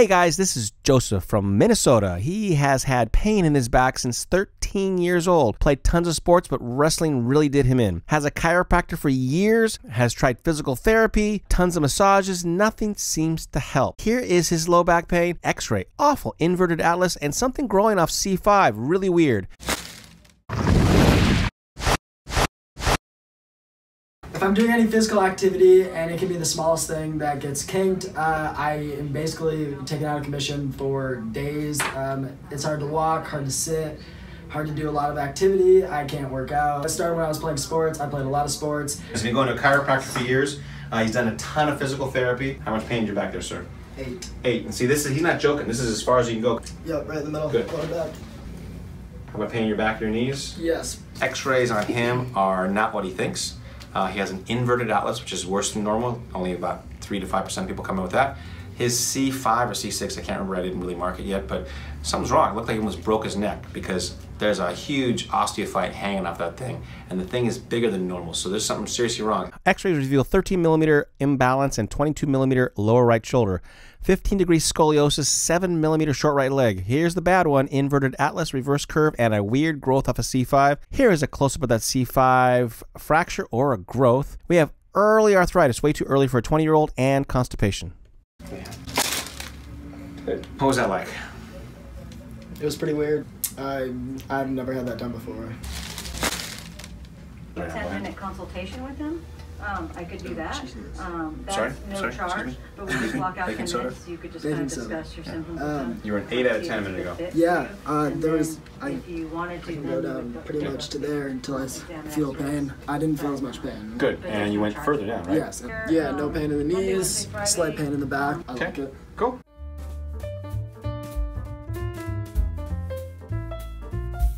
Hey guys, this is Josef from Minnesota. He has had pain in his back since 13 years old. Played tons of sports, but wrestling really did him in. Has a chiropractor for years, has tried physical therapy, tons of massages, nothing seems to help. Here is his low back pain, x ray, awful inverted atlas, and something growing off C5. Really weird. If I'm doing any physical activity and it can be the smallest thing that gets kinked, uh, I am basically taken out of commission for days. Um, it's hard to walk, hard to sit, hard to do a lot of activity. I can't work out. I started when I was playing sports. I played a lot of sports. He's been going to a chiropractor for years. Uh, he's done a ton of physical therapy. How much pain is your back there, sir? Eight. Eight. And see, this is he's not joking. This is as far as you can go. Yep, right in the middle. Good. How about pain in your back, your knees? Yes. X-rays on him are not what he thinks. Uh, he has an inverted atlas, which is worse than normal. Only about three to five percent of people come in with that. His C5 or C6, I can't remember. I didn't really mark it yet, but something's wrong. It looked like he almost broke his neck because there's a huge osteophyte hanging off that thing, and the thing is bigger than normal. So there's something seriously wrong. X-rays reveal 13 millimeter imbalance and 22 millimeter lower right shoulder, 15 degree scoliosis, 7 millimeter short right leg. Here's the bad one: inverted atlas, reverse curve, and a weird growth off a C5. Here is a close up of that C5 fracture or a growth. We have early arthritis, way too early for a 20 year old, and constipation. What was that like? It was pretty weird. I I've never had that done before. a 10 minute consultation with him. Um, I could do that. Um, Sorry? that's no Sorry, excuse charge, me? but we just block out Baking 10 soda? minutes. You could just kind Baking of soda. discuss your symptoms Um, with him. You were an 8 out of see 10 a if minute it's ago. fit for Yeah, you, uh, and there then was- I- If you wanted to, I can then go you down would pretty go- much to there until I s- Down that feel pain. I didn't feel as much pain. Good. And you went further down, right? Yes. Yeah, no pain in the knees, slight pain in the back. I Okay. like it. Cool.